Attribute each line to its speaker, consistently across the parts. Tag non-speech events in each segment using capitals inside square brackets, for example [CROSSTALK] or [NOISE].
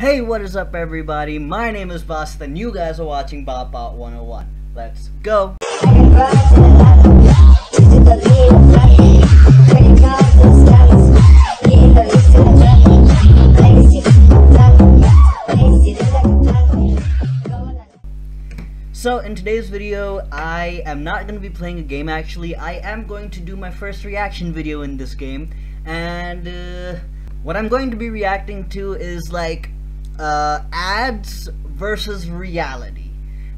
Speaker 1: Hey, what is up everybody? My name is Boston. and you guys are watching BotBot 101. Let's go! So in today's video, I am not going to be playing a game actually. I am going to do my first reaction video in this game. And uh, what I'm going to be reacting to is like uh, ads versus reality.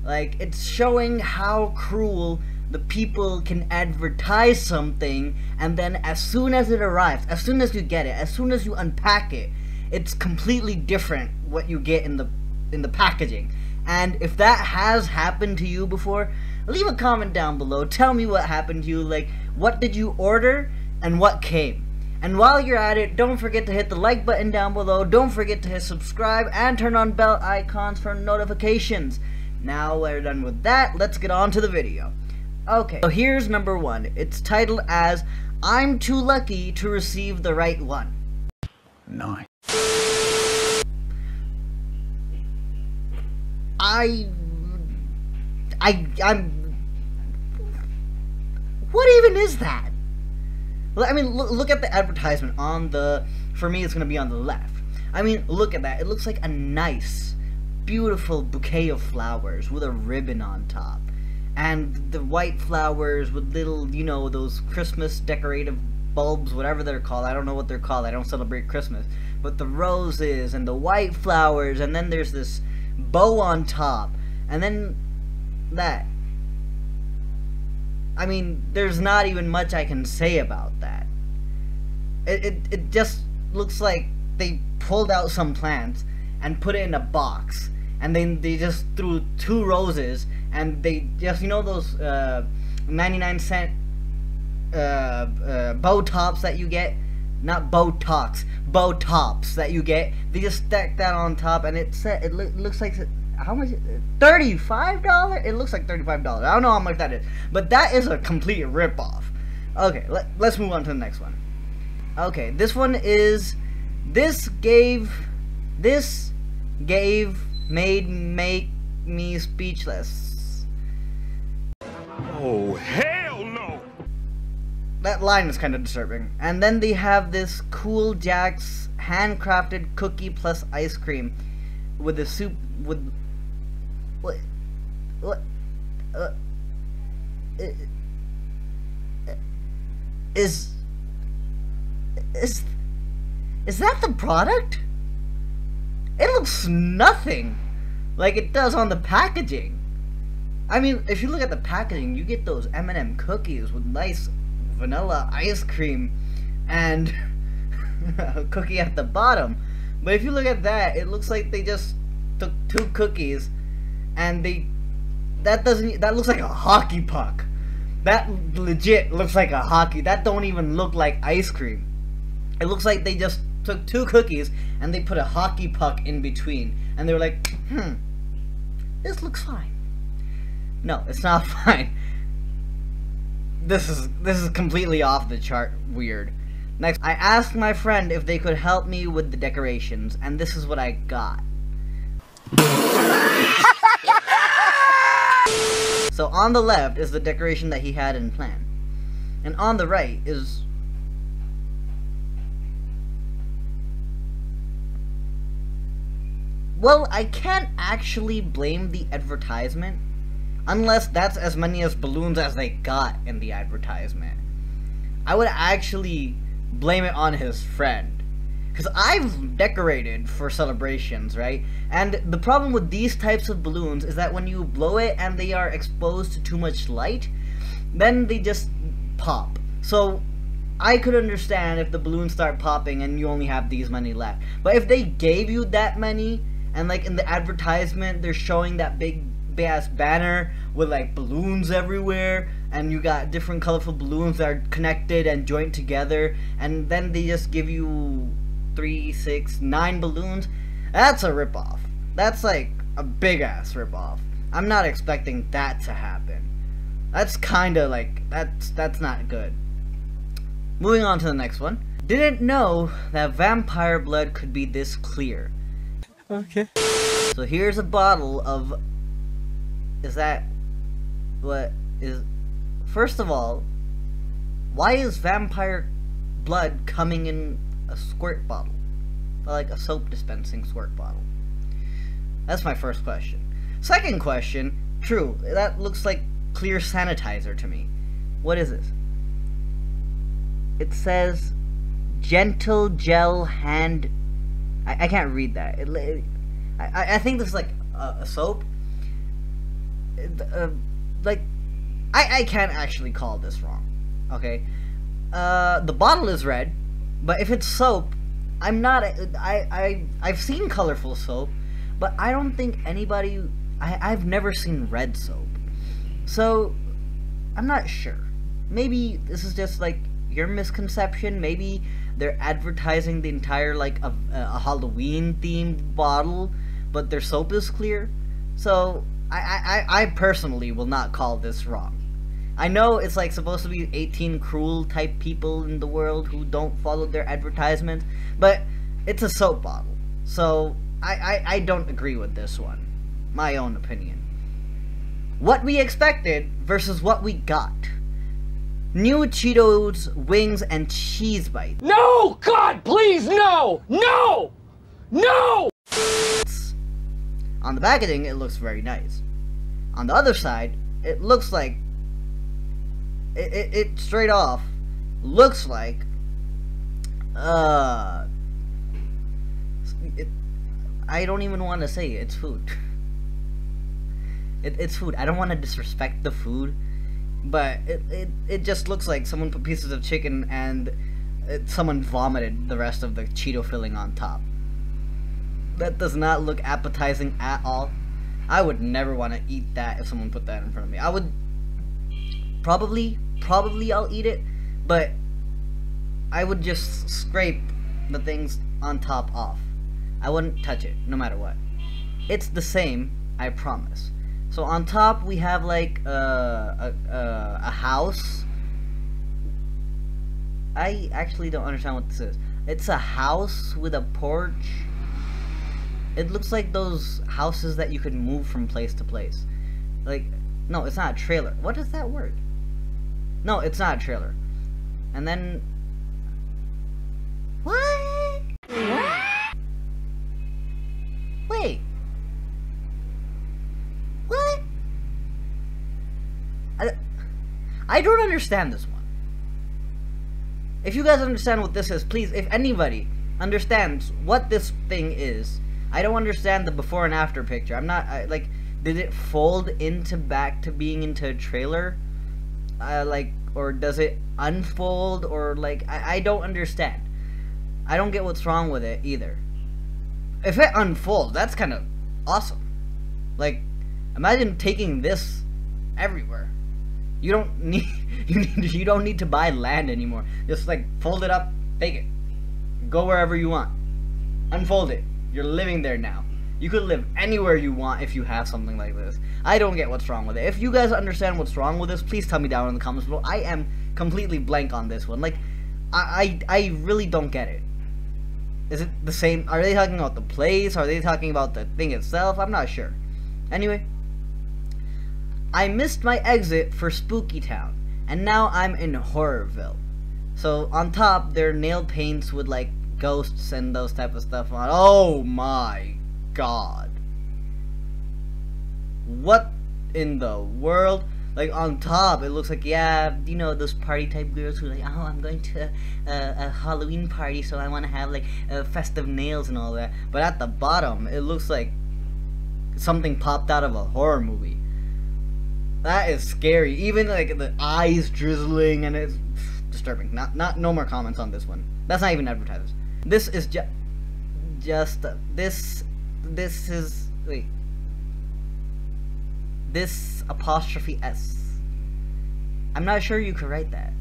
Speaker 1: Like it's showing how cruel the people can advertise something and then as soon as it arrives, as soon as you get it, as soon as you unpack it, it's completely different what you get in the in the packaging. And if that has happened to you before, leave a comment down below. Tell me what happened to you. Like, what did you order and what came? And while you're at it, don't forget to hit the like button down below. Don't forget to hit subscribe and turn on bell icons for notifications. Now we're done with that, let's get on to the video. Okay, so here's number one. It's titled as, I'm too lucky to receive the right one.
Speaker 2: Nice.
Speaker 1: I, I, I'm, what even is that? I mean, look, look at the advertisement on the, for me it's going to be on the left. I mean, look at that. It looks like a nice, beautiful bouquet of flowers with a ribbon on top. And the white flowers with little, you know, those Christmas decorative bulbs, whatever they're called. I don't know what they're called. I don't celebrate Christmas. But the roses and the white flowers, and then there's this bow on top, and then that. I mean, there's not even much I can say about that. It, it, it just looks like they pulled out some plants and put it in a box, and then they just threw two roses, and they just, you know those uh, 99 cent uh, uh, bow tops that you get? Not Botox, bow tops that you get. They just stack that on top, and it it lo looks like how much? Thirty-five dollar? It looks like thirty-five dollars. I don't know how much that is, but that is a complete rip-off. Okay, let, let's move on to the next one. Okay, this one is this gave this gave made make me speechless.
Speaker 2: Oh, hell no!
Speaker 1: That line is kind of disturbing. And then they have this Cool Jack's handcrafted cookie plus ice cream with the soup with what what uh, is is is that the product? It looks nothing like it does on the packaging. I mean, if you look at the packaging, you get those M&M cookies with nice vanilla ice cream and [LAUGHS] a cookie at the bottom. But if you look at that, it looks like they just took two cookies and they that doesn't that looks like a hockey puck. That legit looks like a hockey. That don't even look like ice cream. It looks like they just took two cookies and they put a hockey puck in between and they were like, "Hmm. This looks fine." No, it's not [LAUGHS] fine. This is this is completely off the chart weird. Next, I asked my friend if they could help me with the decorations, and this is what I got. So on the left is the decoration that he had in plan. And on the right is Well, I can't actually blame the advertisement unless that's as many as balloons as they got in the advertisement. I would actually blame it on his friend because I've decorated for celebrations, right? And the problem with these types of balloons is that when you blow it and they are exposed to too much light, then they just pop. So I could understand if the balloons start popping and you only have these many left. But if they gave you that many, and like in the advertisement, they're showing that big ass banner with like balloons everywhere and you got different colorful balloons that are connected and joined together and then they just give you three, six, nine balloons, that's a ripoff. That's like a big ass ripoff. I'm not expecting that to happen. That's kinda like, that's, that's not good. Moving on to the next one. Didn't know that vampire blood could be this clear.
Speaker 3: Okay.
Speaker 1: So here's a bottle of. Is that what is? First of all, why is vampire blood coming in a squirt bottle, like a soap dispensing squirt bottle? That's my first question. Second question. True, that looks like clear sanitizer to me. What is this? It says gentle gel hand. I, I can't read that. It, it, I, I think this is like a, a soap. It, uh, like, I, I can't actually call this wrong. Okay? Uh, the bottle is red, but if it's soap, I'm not. I, I, I've seen colorful soap, but I don't think anybody. I, I've never seen red soap. So, I'm not sure. Maybe this is just like your misconception. Maybe they're advertising the entire like a, a Halloween themed bottle, but their soap is clear. So I, I I personally will not call this wrong. I know it's like supposed to be 18 cruel type people in the world who don't follow their advertisement, but it's a soap bottle. So I, I, I don't agree with this one. My own opinion. What we expected versus what we got. New Cheetos, wings, and cheese bites.
Speaker 3: No! God, please, no! No! No!
Speaker 1: On the packaging, it looks very nice. On the other side, it looks like it, it, it straight off looks like uh it, I don't even want to say it, it's food. [LAUGHS] it, it's food. I don't want to disrespect the food, but it, it it just looks like someone put pieces of chicken and it, someone vomited the rest of the Cheeto filling on top. That does not look appetizing at all. I would never want to eat that if someone put that in front of me. I would probably, probably I'll eat it, but I would just scrape the things on top off. I wouldn't touch it, no matter what. It's the same, I promise. So on top we have like uh, a, a, a house. I actually don't understand what this is. It's a house with a porch it looks like those houses that you could move from place to place. Like, no, it's not a trailer. What is that word? No, it's not a trailer. And then... What? Wait. What? I, I don't understand this one. If you guys understand what this is, please, if anybody understands what this thing is, I don't understand the before and after picture. I'm not, I, like, did it fold into back to being into a trailer? Uh, like, or does it unfold, or, like, I, I don't understand. I don't get what's wrong with it, either. If it unfolds, that's kind of awesome. Like, imagine taking this everywhere. You don't [LAUGHS] need you need you don't need to buy land anymore. Just like fold it up, take it. Go wherever you want. Unfold it. You're living there now. You could live anywhere you want if you have something like this. I don't get what's wrong with it. If you guys understand what's wrong with this, please tell me down in the comments below. I am completely blank on this one. Like, I, I, I really don't get it. Is it the same? Are they talking about the place? Are they talking about the thing itself? I'm not sure. Anyway, I missed my exit for Spooky Town, and now I'm in Horrorville. So on top, there are nail paints with like ghosts and those type of stuff on. Oh my god. What in the world? Like on top, it looks like yeah, you know those party type girls who like, oh, I'm going to a, a Halloween party, so I want to have like festive nails and all that. But at the bottom, it looks like something popped out of a horror movie. That is scary. Even like the eyes drizzling and it's disturbing. Not not no more comments on this one. That's not even advertised. This is just just this this is wait. This apostrophe s. I'm not sure you could write that.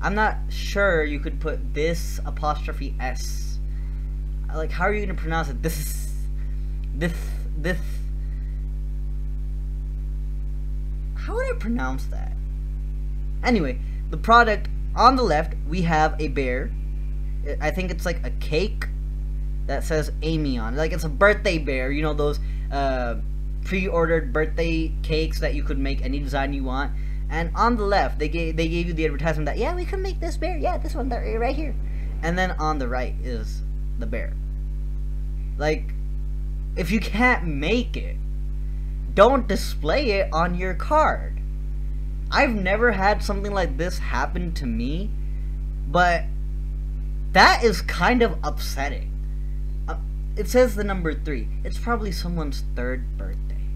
Speaker 1: I'm not sure you could put this apostrophe s. Like how are you gonna pronounce it? This is this this. How would i pronounce that? Anyway the product on the left we have a bear. I think it's like a cake that says Amy on. Like it's a birthday bear. You know those uh, pre-ordered birthday cakes that you could make any design you want. And on the left, they gave they gave you the advertisement that yeah we can make this bear. Yeah, this one right here. And then on the right is the bear. Like, if you can't make it, don't display it on your card. I've never had something like this happen to me, but that is kind of upsetting. It says the number three. It's probably someone's third birthday.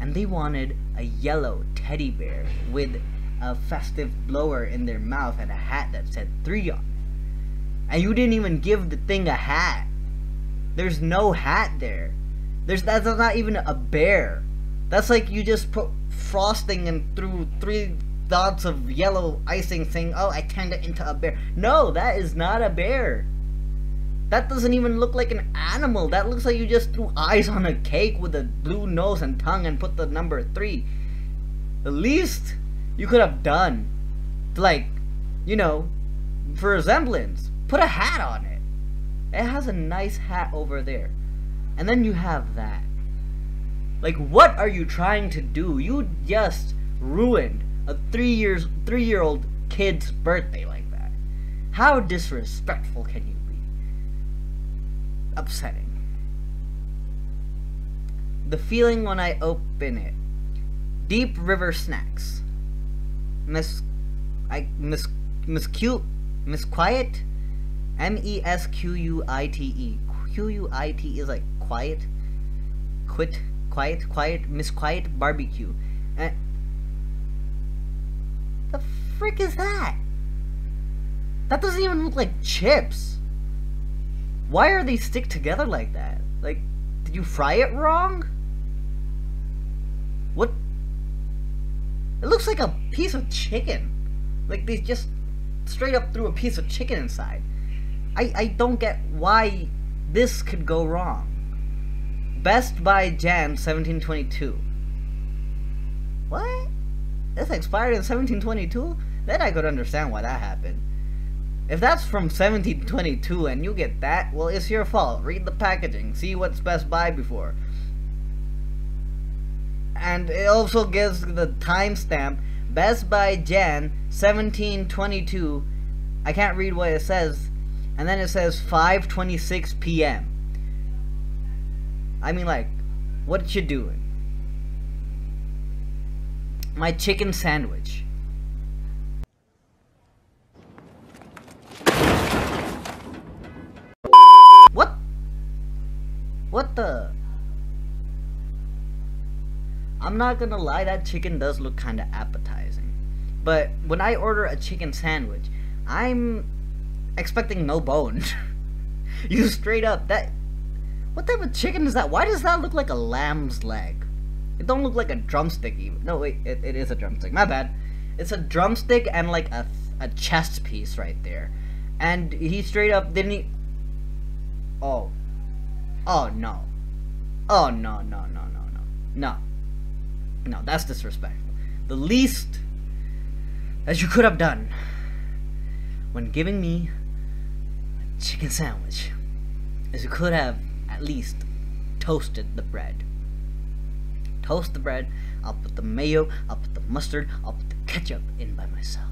Speaker 1: And they wanted a yellow teddy bear with a festive blower in their mouth and a hat that said three on it. And you didn't even give the thing a hat. There's no hat there. There's that's not even a bear. That's like you just put frosting and threw three dots of yellow icing saying, oh, I turned it into a bear. No, that is not a bear. That doesn't even look like an animal. That looks like you just threw eyes on a cake with a blue nose and tongue and put the number three. The least you could have done, like, you know, for resemblance, put a hat on it. It has a nice hat over there. And then you have that. Like, what are you trying to do? You just ruined a three years three year old kid's birthday like that. How disrespectful can you? Upsetting. The feeling when I open it. Deep River Snacks. Miss I Miss Miss Cute Miss Quiet M E S Q U I T E. Q U I T is like quiet. Quit quiet quiet Miss Quiet barbecue. And the frick is that? That doesn't even look like chips. Why are they stick together like that? Like, did you fry it wrong? What? It looks like a piece of chicken. Like they just straight up threw a piece of chicken inside. I, I don't get why this could go wrong. Best by Jan 1722. What? This expired in 1722? Then I could understand why that happened. If that's from 1722 and you get that, well, it's your fault. Read the packaging. See what's Best by before. And it also gives the timestamp Best by Jan 1722. I can't read what it says. And then it says 5:26 p.m. I mean like what you doing? My chicken sandwich. What the? I'm not gonna lie, that chicken does look kind of appetizing. But when I order a chicken sandwich, I'm expecting no bone. [LAUGHS] you straight up that. What type of chicken is that? Why does that look like a lamb's leg? It don't look like a drumstick even. No wait, it, it is a drumstick. My bad. It's a drumstick and like a a chest piece right there. And he straight up didn't he. Oh. Oh no. Oh no no no no no no. No, that's disrespectful. The least that you could have done when giving me a chicken sandwich is you could have at least toasted the bread. Toast the bread, I'll put the mayo, I'll put the mustard, I'll put the ketchup in by myself.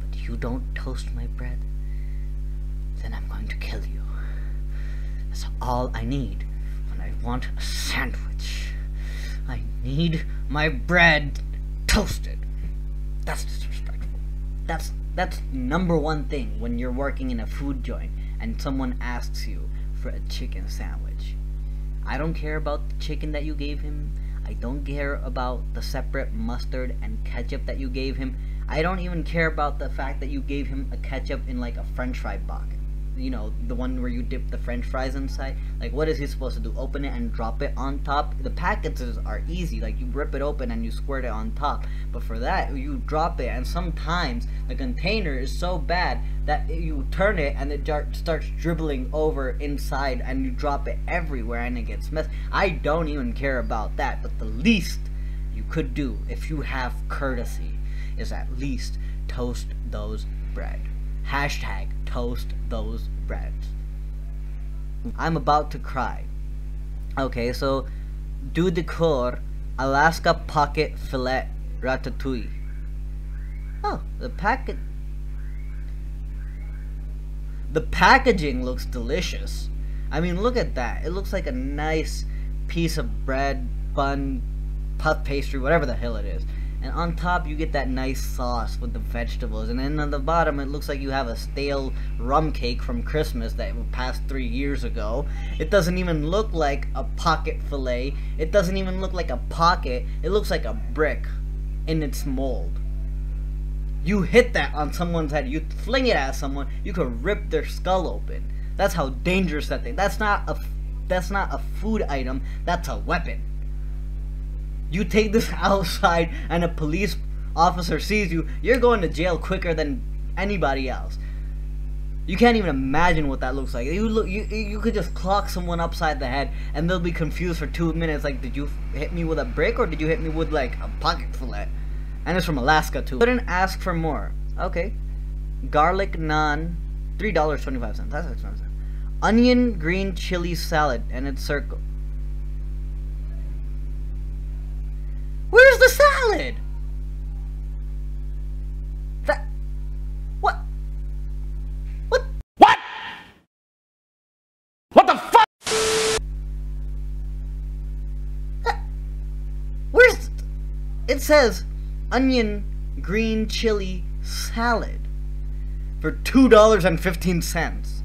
Speaker 1: But you don't toast my bread, then I'm going to kill you. That's all I need when I want a sandwich. I need my bread toasted. That's disrespectful. That's that's number one thing when you're working in a food joint and someone asks you for a chicken sandwich. I don't care about the chicken that you gave him. I don't care about the separate mustard and ketchup that you gave him. I don't even care about the fact that you gave him a ketchup in like a french fry bucket you know, the one where you dip the french fries inside. Like, what is he supposed to do? Open it and drop it on top? The packets are easy. Like, you rip it open and you squirt it on top. But for that, you drop it, and sometimes the container is so bad that you turn it and it starts dribbling over inside and you drop it everywhere and it gets messed. I don't even care about that, but the least you could do if you have courtesy is at least toast those bread. Hashtag toast those breads. I'm about to cry. Okay, so du decor Alaska pocket fillet ratatouille. Oh, the packet. The packaging looks delicious. I mean, look at that. It looks like a nice piece of bread, bun, puff pastry, whatever the hell it is. And on top, you get that nice sauce with the vegetables. And then on the bottom, it looks like you have a stale rum cake from Christmas that passed three years ago. It doesn't even look like a pocket fillet. It doesn't even look like a pocket. It looks like a brick in its mold. You hit that on someone's head, you fling it at someone, you could rip their skull open. That's how dangerous that thing. That's not a that's not a food item, that's a weapon. You take this [LAUGHS] outside and a police officer sees you, you're going to jail quicker than anybody else. You can't even imagine what that looks like. You look, you you could just clock someone upside the head, and they'll be confused for two minutes. Like, did you hit me with a brick or did you hit me with like a pocket fillet? And it's from Alaska too. Couldn't ask for more. Okay. Garlic naan, three dollars twenty five cents. That's expensive. Onion green chili salad, and it's circle. Where's the salad? That. What? What?
Speaker 3: What? What the fuck?
Speaker 1: Where's. It says onion green chili salad for $2.15.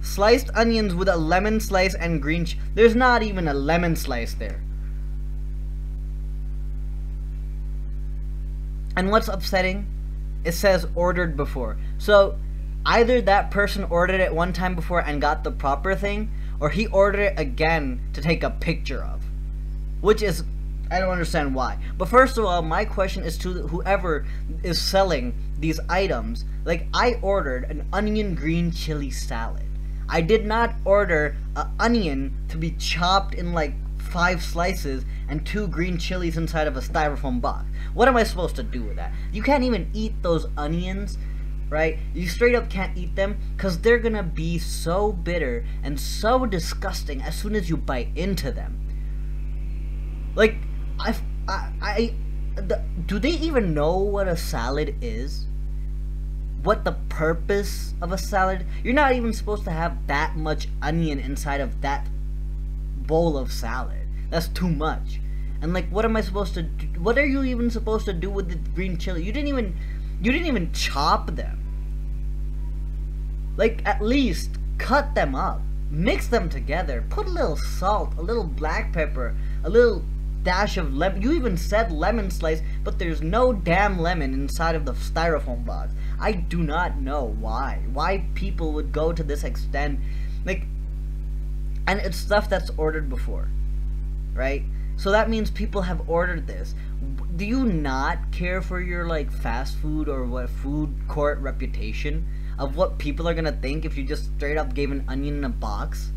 Speaker 1: Sliced onions with a lemon slice and green. Ch- There's not even a lemon slice there. And what's upsetting? It says ordered before. So either that person ordered it one time before and got the proper thing, or he ordered it again to take a picture of. Which is I don't understand why. But first of all, my question is to whoever is selling these items. Like I ordered an onion green chili salad. I did not order an onion to be chopped in like five slices and two green chilies inside of a styrofoam box. What am I supposed to do with that? You can't even eat those onions, right? You straight up can't eat them because they're gonna be so bitter and so disgusting as soon as you bite into them. Like, I, I, I the, do they even know what a salad is? What the purpose of a salad? You're not even supposed to have that much onion inside of that bowl of salad. That's too much. And like, what am I supposed to? do? What are you even supposed to do with the green chili? You didn't even, you didn't even chop them. Like, at least cut them up, mix them together, put a little salt, a little black pepper, a little dash of lemon. You even said lemon slice, but there's no damn lemon inside of the styrofoam box. I do not know why. Why people would go to this extent. Like, and it's stuff that's ordered before, right? So that means people have ordered this. Do you not care for your like fast food or what food court reputation of what people are gonna think if you just straight up gave an onion in a box?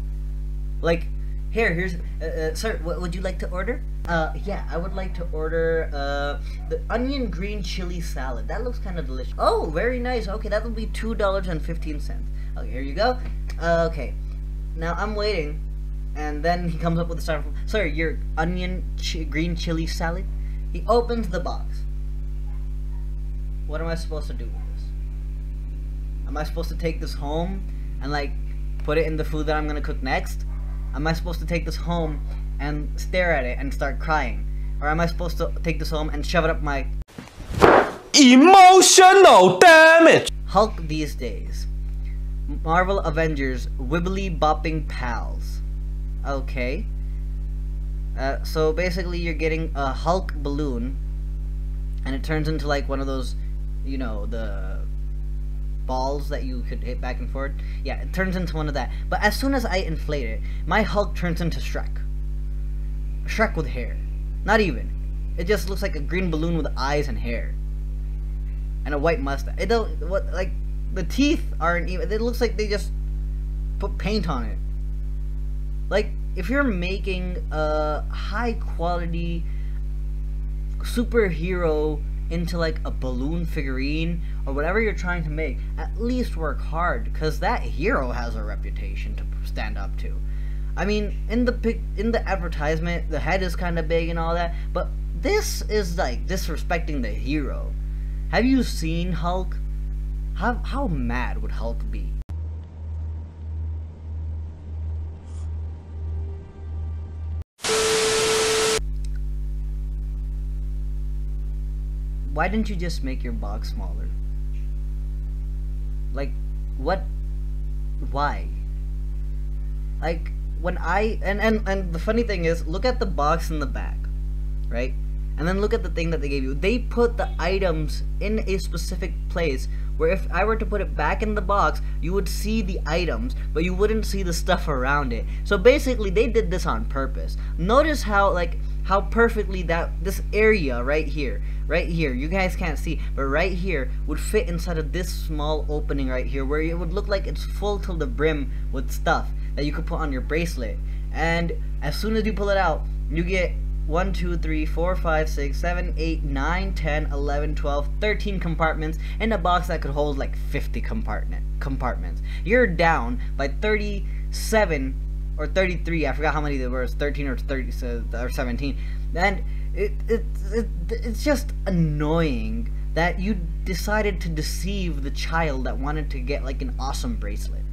Speaker 1: Like, here, here's, uh, uh, sir, what would you like to order? Uh, yeah, I would like to order, uh, the onion green chili salad. That looks kind of delicious. Oh, very nice. Okay, that will be $2.15. Okay, here you go. Uh, okay. Now, I'm waiting, and then he comes up with the styrofoam. Sir, your onion chi- green chili salad? He opens the box. What am I supposed to do with this? Am I supposed to take this home and, like, put it in the food that I'm gonna cook next? Am I supposed to take this home and stare at it and start crying? Or am I supposed to take this home and shove it up my
Speaker 3: Emotional damage.
Speaker 1: Hulk these days? Marvel Avengers Wibbly Bopping Pals. Okay. Uh, so basically, you're getting a Hulk balloon, and it turns into like one of those, you know, the balls that you could hit back and forth. Yeah, it turns into one of that. But as soon as I inflate it, my Hulk turns into Shrek. Shrek with hair. Not even. It just looks like a green balloon with eyes and hair. And a white mustache. It don't what like the teeth aren't even it looks like they just put paint on it. Like if you're making a high quality superhero into like a balloon figurine or whatever you're trying to make, at least work hard because that hero has a reputation to stand up to. I mean, in the pic, in the advertisement, the head is kind of big and all that, but this is like disrespecting the hero. Have you seen Hulk? How how mad would Hulk be? Why didn't you just make your box smaller? Like, what? Why? Like, when I and and and the funny thing is, look at the box in the back, right? And then look at the thing that they gave you. They put the items in a specific place where if I were to put it back in the box, you would see the items, but you wouldn't see the stuff around it. So basically, they did this on purpose. Notice how like how perfectly that this area right here, right here, you guys can't see, but right here would fit inside of this small opening right here where it would look like it's full till the brim with stuff that you could put on your bracelet. And as soon as you pull it out, you get 1, 2, 3, 4, 5, 6, 7, 8, 9, 10, 11, 12, 13 compartments in a box that could hold like 50 compartment compartments. You're down by 37 or 33. I forgot how many there were. 13 or 30 or 17. And it, it, it it's just annoying that you decided to deceive the child that wanted to get like an awesome bracelet.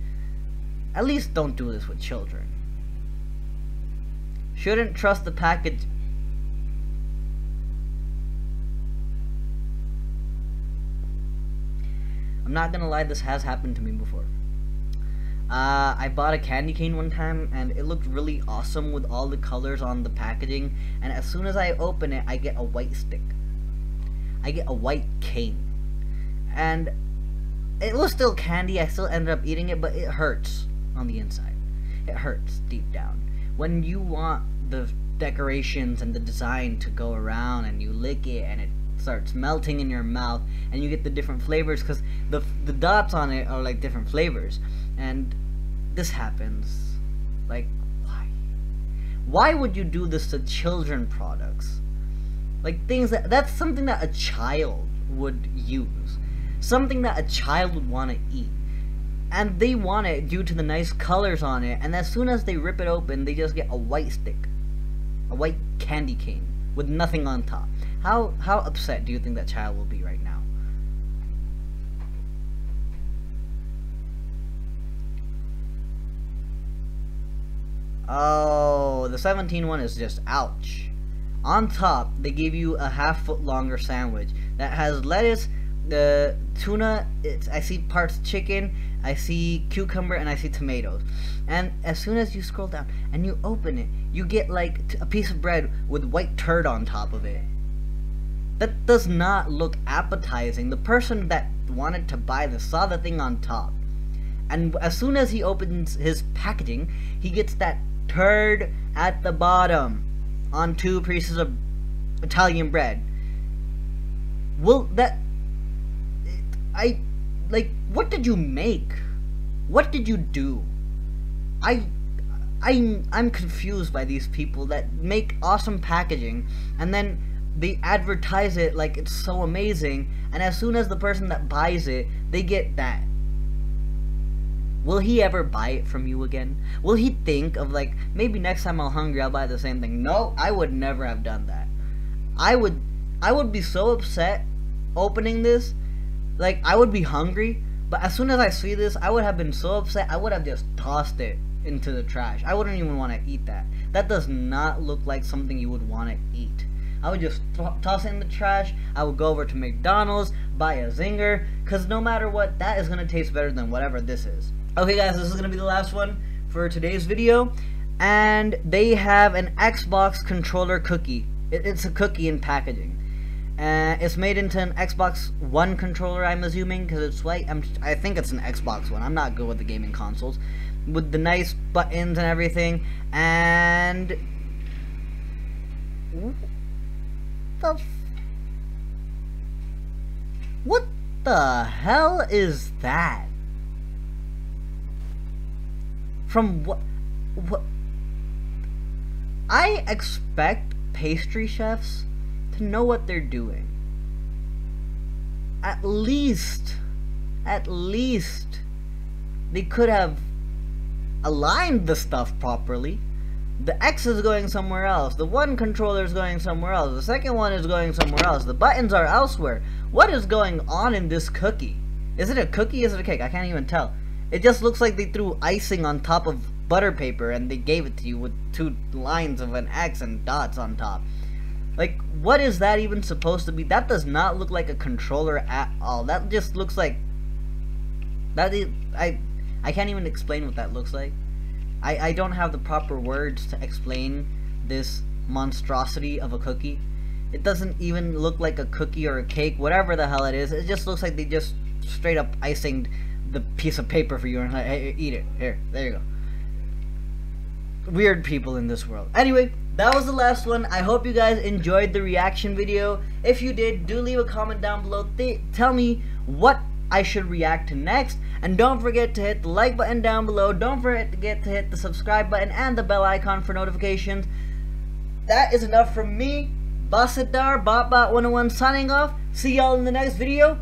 Speaker 1: At least don't do this with children. Shouldn't trust the package. I'm not gonna lie, this has happened to me before. Uh, I bought a candy cane one time and it looked really awesome with all the colors on the packaging and as soon as I open it I get a white stick. I get a white cane. And it was still candy, I still ended up eating it, but it hurts on the inside. It hurts deep down. When you want the decorations and the design to go around and you lick it and it starts melting in your mouth and you get the different flavors because the, the dots on it are like different flavors. And this happens. Like why? Why would you do this to children products? Like things that that's something that a child would use. Something that a child would want to eat. And they want it due to the nice colors on it and as soon as they rip it open they just get a white stick a white candy cane with nothing on top how how upset do you think that child will be right now? Oh the 17 one is just ouch. On top they give you a half foot longer sandwich that has lettuce the tuna it's I see parts chicken I see cucumber and I see tomatoes. And as soon as you scroll down and you open it you get like a piece of bread with white turd on top of it that does not look appetizing the person that wanted to buy this saw the thing on top and as soon as he opens his packaging he gets that turd at the bottom on two pieces of Italian bread will that I like what did you make? What did you do? I I I'm confused by these people that make awesome packaging and then they advertise it like it's so amazing and as soon as the person that buys it, they get that. Will he ever buy it from you again? Will he think of like maybe next time I'm hungry I'll buy the same thing? No, I would never have done that. I would I would be so upset opening this like, I would be hungry, but as soon as I see this, I would have been so upset, I would have just tossed it into the trash. I wouldn't even want to eat that. That does not look like something you would want to eat. I would just toss it in the trash. I would go over to McDonald's, buy a Zinger, because no matter what, that is going to taste better than whatever this is. Okay guys, this is going to be the last one for today's video. And they have an Xbox controller cookie. It, it's a cookie in packaging. Uh, it's made into an Xbox One controller, I'm assuming, because it's white. I'm, I think it's an Xbox One. I'm not good with the gaming consoles. With the nice buttons and everything. And... The... What the hell is that? From what... What... I expect pastry chefs to know what they're doing. at least, at least, they could have aligned the stuff properly. The X is going somewhere else. The one controller is going somewhere else. The second one is going somewhere else. The buttons are elsewhere. What is going on in this cookie? Is it a cookie? Is it a cake? I can't even tell. It just looks like they threw icing on top of butter paper and they gave it to you with two lines of an X and dots on top. Like, what is that even supposed to be? That does not look like a controller at all. That just looks like... That is... I, I can't even explain what that looks like. I, I don't have the proper words to explain this monstrosity of a cookie. It doesn't even look like a cookie or a cake, whatever the hell it is. It just looks like they just straight up icing the piece of paper for you and like, hey, eat it. Here, there you go. Weird people in this world. Anyway, that was the last one. I hope you guys enjoyed the reaction video. If you did, do leave a comment down below. Th tell me what I should react to next. And don't forget to hit the like button down below. Don't forget to hit the subscribe button and the bell icon for notifications. That is enough from me, Basadar, BotBot101 signing off. See y'all in the next video.